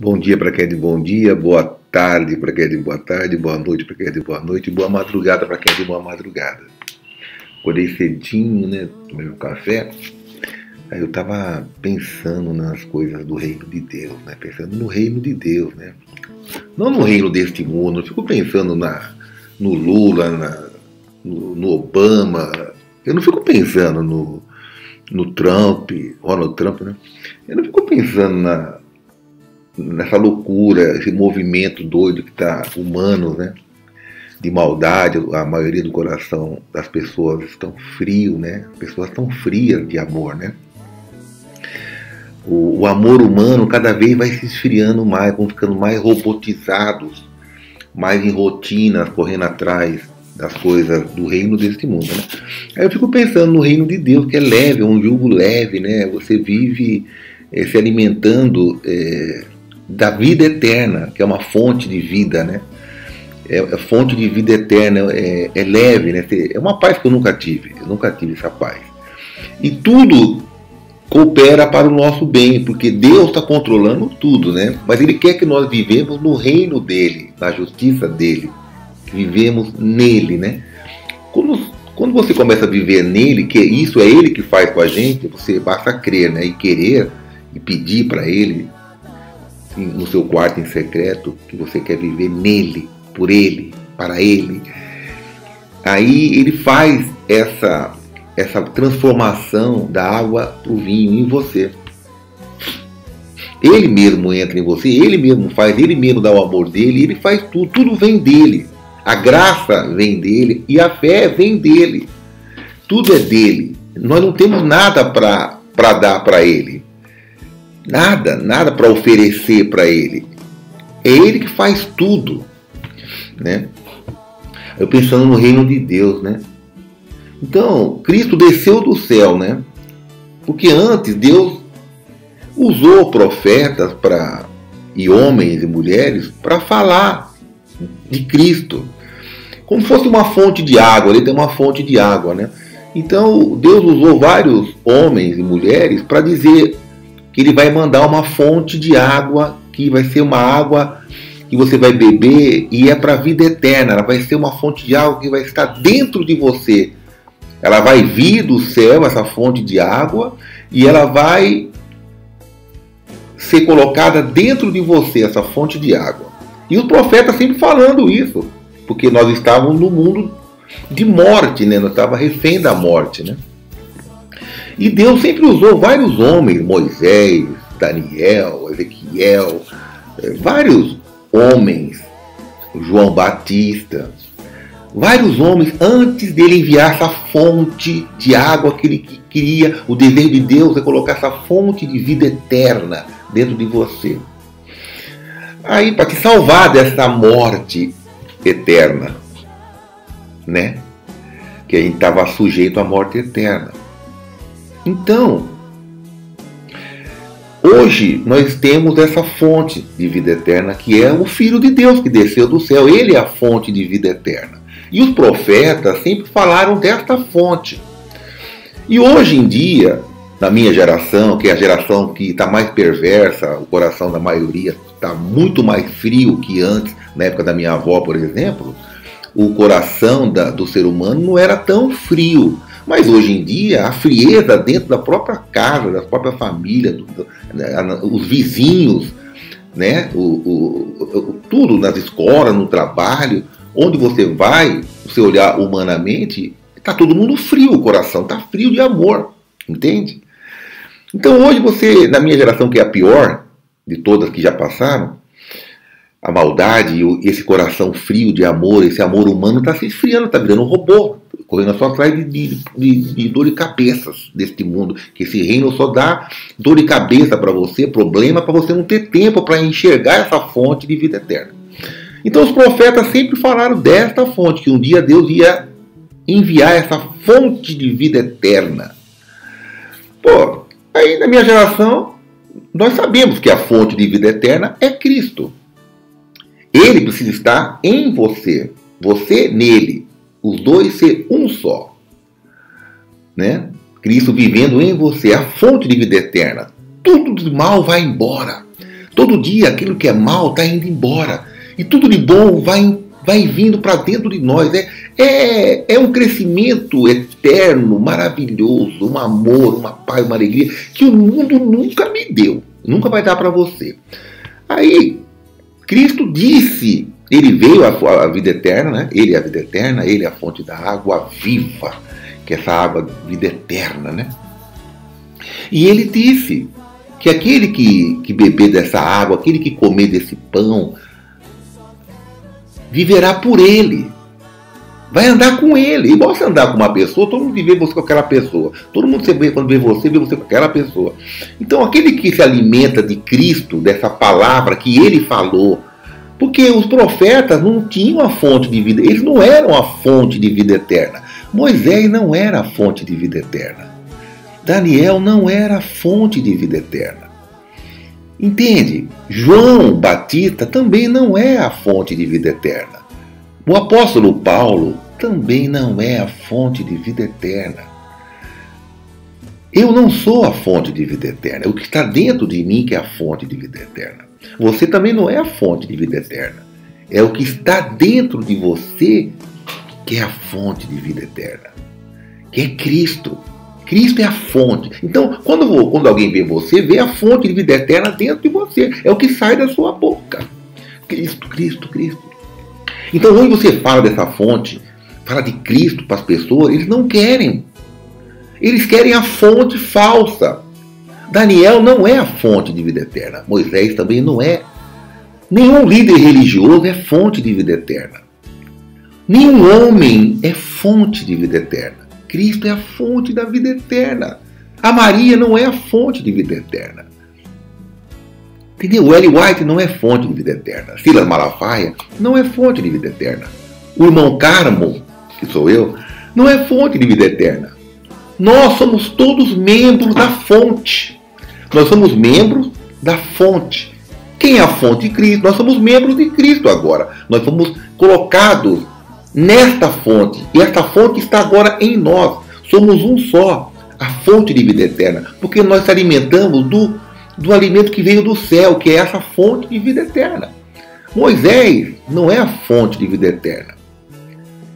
Bom dia para quem é de bom dia, boa tarde para quem é de boa tarde, boa noite para quem é de boa noite, boa madrugada para quem é de boa madrugada. Acordei cedinho, né? Tomei um café. Aí eu tava pensando nas coisas do reino de Deus, né? Pensando no reino de Deus, né? Não no reino deste mundo, não fico pensando na, no Lula, na, no, no Obama. Eu não fico pensando no, no Trump, Ronald Trump, né? Eu não fico pensando na, nessa loucura, esse movimento doido que está humano, né? De maldade, a maioria do coração das pessoas estão frio, né? As pessoas estão frias de amor, né? O, o, amor humano cada vez vai se esfriando mais, vão ficando mais robotizados, mais em rotinas, correndo atrás das coisas do reino deste mundo. Né? Aí eu fico pensando no reino de Deus, que é leve, é um jugo leve, né? Você vive é, se alimentando é, da vida eterna, que é uma fonte de vida, né? É, é fonte de vida eterna, é, é, leve, né? É uma paz que eu nunca tive, eu nunca tive essa paz. E tudo coopera para o nosso bem, porque Deus está controlando tudo, né? Mas Ele quer que nós vivemos no reino dele, na justiça dele, vivemos nele, né? Quando, quando você começa a viver nele, que isso é Ele que faz com a gente, você basta crer, né? E querer e pedir para Ele no seu quarto em secreto que você quer viver nele, por ele, para ele. Aí ele faz essa essa transformação da água para o vinho em você. Ele mesmo entra em você, ele mesmo faz, ele mesmo dá o amor dele, ele faz tudo, tudo vem dele. A graça vem dele e a fé vem dele. Tudo é dele. Nós não temos nada para dar para ele. Nada, nada para oferecer para ele. É ele que faz tudo, né? Eu pensando no reino de Deus, né? Então, Cristo desceu do céu, né? Porque antes Deus usou profetas para e homens e mulheres para falar de Cristo. Como fosse uma fonte de água, ele tem uma fonte de água, né? Então, Deus usou vários homens e mulheres para dizer que ele vai mandar uma fonte de água que vai ser uma água que você vai beber e é para a vida eterna. Ela vai ser uma fonte de água que vai estar dentro de você. Ela vai vir do céu, essa fonte de água, e ela vai ser colocada dentro de você, essa fonte de água. E os profetas sempre falando isso, porque nós estávamos no mundo de morte, né? Nós estávamos refém da morte, né? E Deus sempre usou vários homens, Moisés, Daniel, Ezequiel, eh, vários homens, João Batista, vários homens, antes dele enviar essa fonte de água que ele queria, o desejo de Deus é colocar essa fonte de vida eterna dentro de você. Aí, para te salvar dessa morte eterna, né? Que a gente estava sujeito à morte eterna. Então, hoje nós temos essa fonte de vida eterna que é o Filho de Deus que desceu do céu. Ele é a fonte de vida eterna. E os profetas sempre falaram desta fonte. E hoje em dia, na minha geração, que é a geração que está mais perversa, o coração da maioria está muito mais frio que antes, na época da minha avó, por exemplo, o coração da, do ser humano não era tão frio. Mas hoje em dia, a frieza dentro da própria casa, da própria família, do, do, né, os vizinhos, né? O, o, o, tudo nas escolas, no trabalho, onde você vai, você olhar humanamente, está todo mundo frio, o coração está frio de amor, entende? Então hoje você, na minha geração que é a pior de todas que já passaram, a maldade esse coração frio de amor, esse amor humano está se esfriando, está virando um robô correndo só atrás de, de, de, de dor de cabeças deste mundo. Que esse reino só dá dor de cabeça para você, problema para você não ter tempo para enxergar essa fonte de vida eterna. Então os profetas sempre falaram desta fonte, que um dia Deus ia enviar essa fonte de vida eterna. Pô, aí na minha geração, nós sabemos que a fonte de vida eterna é Cristo. Ele precisa estar em você, você nele os dois ser um só. Né? Cristo vivendo em você, a fonte de vida eterna. Tudo de mal vai embora. Todo dia aquilo que é mal está indo embora. E tudo de bom vai, vai vindo para dentro de nós. É, é, é um crescimento eterno, maravilhoso, um amor, uma paz, uma alegria que o mundo nunca me deu. Nunca vai dar para você. Aí, Cristo disse, ele veio a vida eterna, né? Ele é a vida eterna, ele é a fonte da água viva, que é essa água vida eterna, né? E ele disse que aquele que, que beber dessa água, aquele que comer desse pão, viverá por ele. Vai andar com ele. Igual você andar com uma pessoa, todo mundo vê você com aquela pessoa. Todo mundo vê, quando vê você, vê você com aquela pessoa. Então, aquele que se alimenta de Cristo, dessa palavra que ele falou, porque os profetas não tinham a fonte de vida, eles não eram a fonte de vida eterna. Moisés não era a fonte de vida eterna. Daniel não era a fonte de vida eterna. Entende? João Batista também não é a fonte de vida eterna. O apóstolo Paulo também não é a fonte de vida eterna. Eu não sou a fonte de vida eterna. É o que está dentro de mim que é a fonte de vida eterna. Você também não é a fonte de vida eterna. É o que está dentro de você que é a fonte de vida eterna. Que é Cristo. Cristo é a fonte. Então, quando, quando alguém vê você, vê a fonte de vida eterna dentro de você. É o que sai da sua boca. Cristo, Cristo, Cristo. Então, quando você fala dessa fonte, fala de Cristo para as pessoas, eles não querem. Eles querem a fonte falsa. Daniel não é a fonte de vida eterna. Moisés também não é. Nenhum líder religioso é fonte de vida eterna. Nenhum homem é fonte de vida eterna. Cristo é a fonte da vida eterna. A Maria não é a fonte de vida eterna. Entendeu? O L. White não é fonte de vida eterna. Silas Malafaia não é fonte de vida eterna. O irmão Carmo, que sou eu, não é fonte de vida eterna. Nós somos todos membros da fonte. Nós somos membros da fonte. Quem é a fonte Cristo? Nós somos membros de Cristo agora. Nós fomos colocados nesta fonte. E esta fonte está agora em nós. Somos um só, a fonte de vida eterna, porque nós se alimentamos do, do alimento que veio do céu, que é essa fonte de vida eterna. Moisés não é a fonte de vida eterna.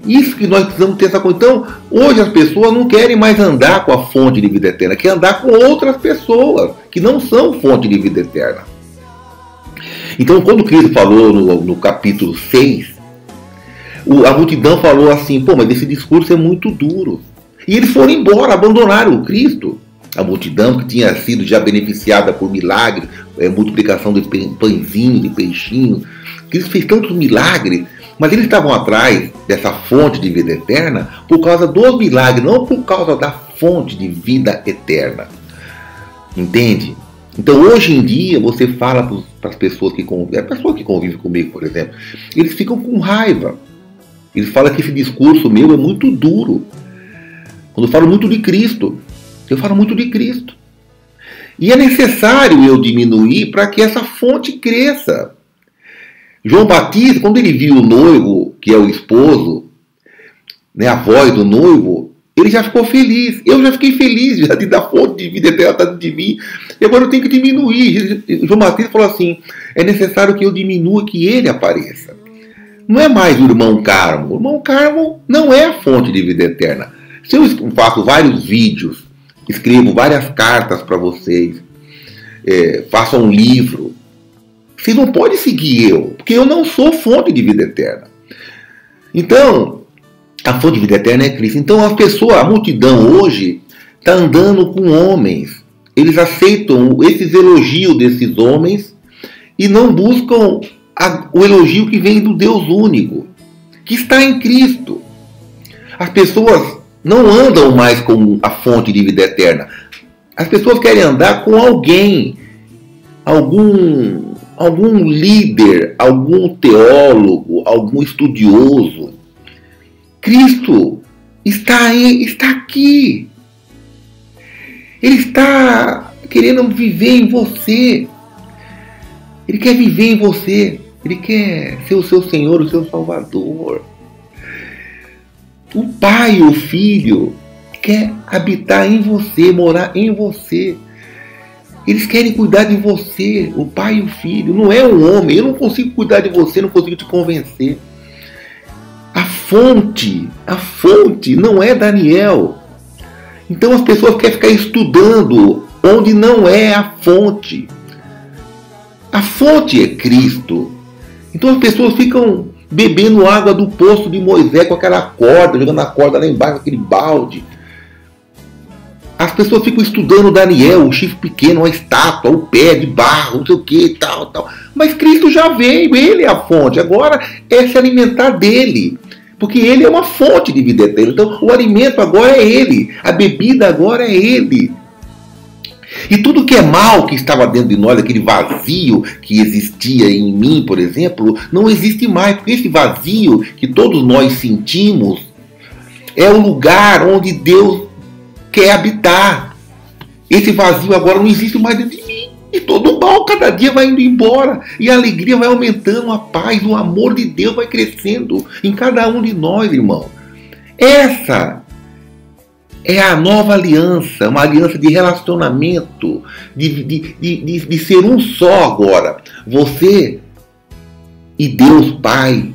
Isso que nós precisamos ter essa coisa. Então, hoje as pessoas não querem mais andar com a fonte de vida eterna, querem andar com outras pessoas que não são fonte de vida eterna. Então, quando Cristo falou no, no capítulo 6, a multidão falou assim: pô, mas esse discurso é muito duro. E eles foram embora, abandonaram o Cristo. A multidão que tinha sido já beneficiada por milagres, é, multiplicação de pãezinhos, de peixinhos. Cristo fez tantos milagres, mas eles estavam atrás dessa fonte de vida eterna por causa dos milagres, não por causa da fonte de vida eterna. Entende? Então hoje em dia você fala para as pessoas que convivem, a pessoa que convive comigo, por exemplo, eles ficam com raiva ele fala que esse discurso meu é muito duro. Quando eu falo muito de Cristo, eu falo muito de Cristo. E é necessário eu diminuir para que essa fonte cresça. João Batista, quando ele viu o noivo, que é o esposo, né, a voz do noivo, ele já ficou feliz. Eu já fiquei feliz já de dar fonte de vida eterna de mim. E agora eu tenho que diminuir. João Batista falou assim: é necessário que eu diminua, que ele apareça não é mais o irmão Carmo. O irmão Carmo não é a fonte de vida eterna. Se eu faço vários vídeos, escrevo várias cartas para vocês, é, faço um livro, vocês não podem seguir eu, porque eu não sou fonte de vida eterna. Então, a fonte de vida eterna é Cristo. Então, as pessoas, a multidão hoje, está andando com homens. Eles aceitam esses elogios desses homens e não buscam a, o elogio que vem do Deus único, que está em Cristo. As pessoas não andam mais com a fonte de vida eterna. As pessoas querem andar com alguém, algum, algum líder, algum teólogo, algum estudioso. Cristo está aí, está aqui. Ele está querendo viver em você. Ele quer viver em você. Ele quer ser o seu Senhor, o seu Salvador. O Pai, o Filho, quer habitar em você, morar em você. Eles querem cuidar de você, o pai e o filho. Não é um homem. Eu não consigo cuidar de você, não consigo te convencer. A fonte, a fonte não é Daniel. Então as pessoas querem ficar estudando onde não é a fonte. A fonte é Cristo. Então as pessoas ficam bebendo água do poço de Moisés com aquela corda, jogando a corda lá embaixo, aquele balde. As pessoas ficam estudando Daniel, o chifre pequeno, a estátua, o pé de barro, não sei o que, tal, tal. Mas Cristo já veio, ele é a fonte. Agora é se alimentar dele. Porque ele é uma fonte de vida eterna. Então o alimento agora é ele. A bebida agora é ele. E tudo que é mal que estava dentro de nós, aquele vazio que existia em mim, por exemplo, não existe mais. Porque esse vazio que todos nós sentimos é o lugar onde Deus quer habitar. Esse vazio agora não existe mais dentro de mim. E todo mal cada dia vai indo embora. E a alegria vai aumentando, a paz, o amor de Deus vai crescendo em cada um de nós, irmão. Essa é a nova aliança, uma aliança de relacionamento, de, de, de, de, ser um só agora. Você e Deus Pai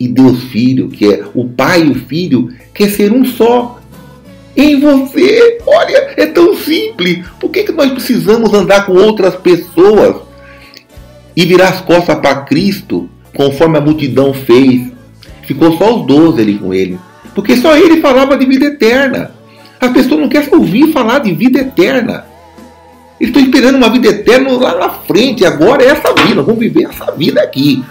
e Deus Filho, que é o Pai e o Filho, quer ser um só em você. Olha, é tão simples. Por que, que nós precisamos andar com outras pessoas e virar as costas para Cristo, conforme a multidão fez? Ficou só os doze ali com ele. Porque só ele falava de vida eterna. As pessoas não querem ouvir falar de vida eterna. Estão esperando uma vida eterna lá na frente. Agora é essa vida. Vamos viver essa vida aqui.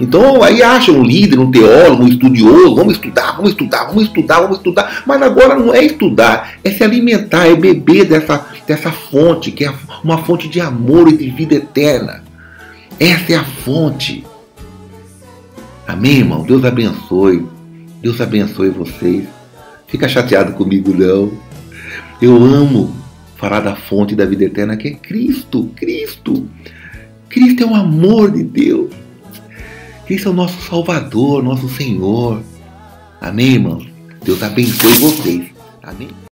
Então aí acha um líder, um teólogo, um estudioso, vamos estudar, vamos estudar, vamos estudar, vamos estudar. Mas agora não é estudar, é se alimentar, é beber dessa, dessa fonte, que é uma fonte de amor e de vida eterna. Essa é a fonte. Amém, irmão? Deus abençoe. Deus abençoe vocês. Fica chateado comigo, não. Eu amo falar da fonte da vida eterna, que é Cristo. Cristo. Cristo é o amor de Deus. Cristo é o nosso Salvador, nosso Senhor. Amém, irmãos? Deus abençoe vocês. Amém?